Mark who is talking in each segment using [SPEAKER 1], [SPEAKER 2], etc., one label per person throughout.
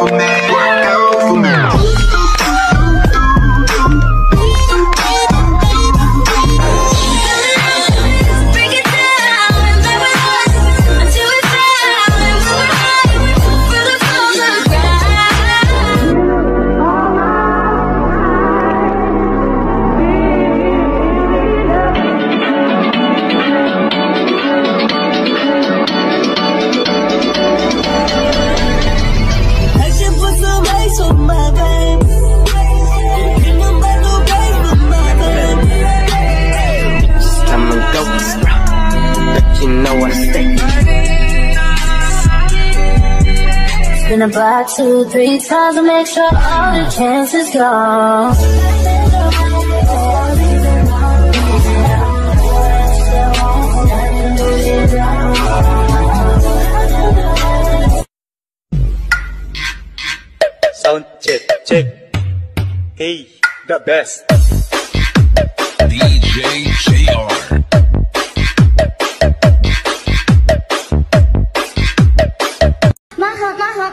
[SPEAKER 1] for me,
[SPEAKER 2] Spin a block two, three times to make sure all the chances gone.
[SPEAKER 3] Sound check, check. Hey, the best.
[SPEAKER 4] DJ JR.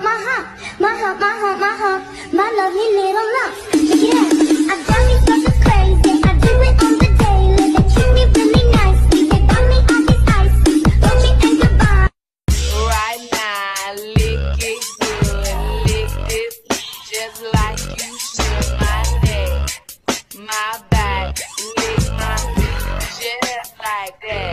[SPEAKER 2] my heart, my heart, my heart, my heart, my lovely little love. Yeah, I got me crazy. I do it on the daily. Treat me really. They got me on this ice. In the bar.
[SPEAKER 5] Right now, lick it lick just like you should. My neck, my back, lick my feet just like that.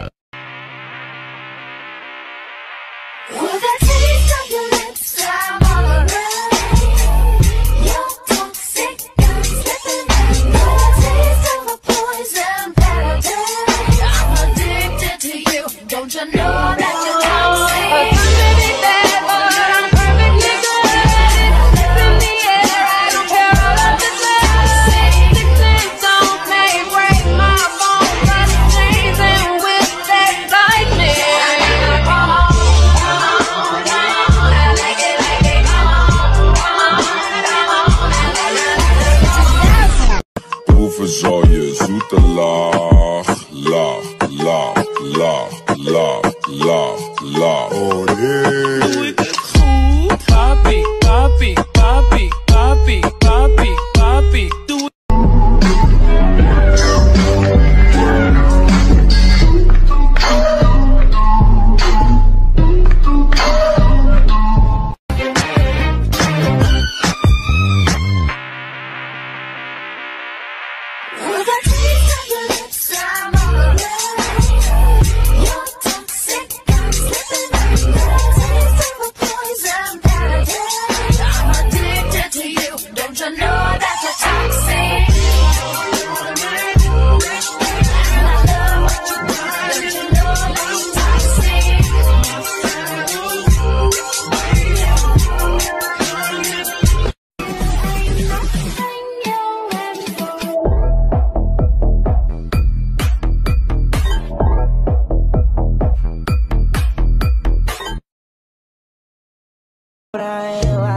[SPEAKER 6] Pra ela.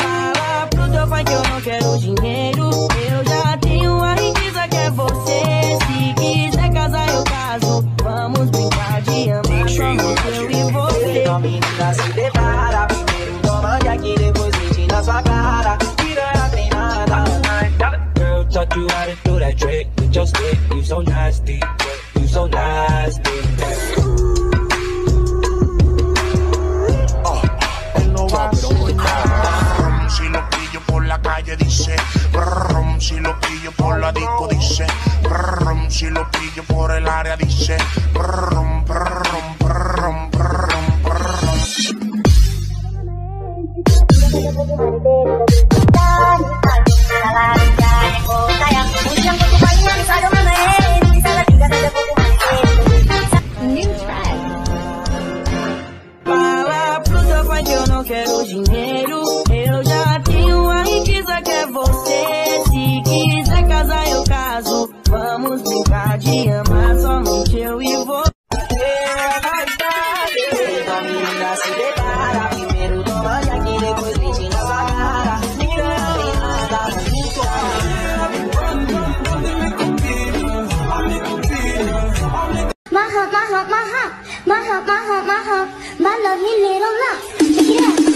[SPEAKER 6] Fala pro teu pai que eu não quero dinheiro. Eu já tenho a riqueza que é você. Se quiser casar, eu caso. Vamos brincar de amar somente eu e você.
[SPEAKER 7] Então, menina, se prepara. Primeiro toma de aqui, depois sente na sua cara. Piranha tem nada.
[SPEAKER 8] Girl, taught you how to do that trick with your stick. You so nasty, you so nasty.
[SPEAKER 9] Si lo pillo por la disco dice, brum, si lo pillo por el área dice, brum, brum, brum, brum, brum.
[SPEAKER 7] Menina, se prepara. Primeiro toma aqui, depois sente na sua cara. Piranha tem nada.
[SPEAKER 2] My heart, my heart, my heart, my heart, my heart, my heart, my lovely little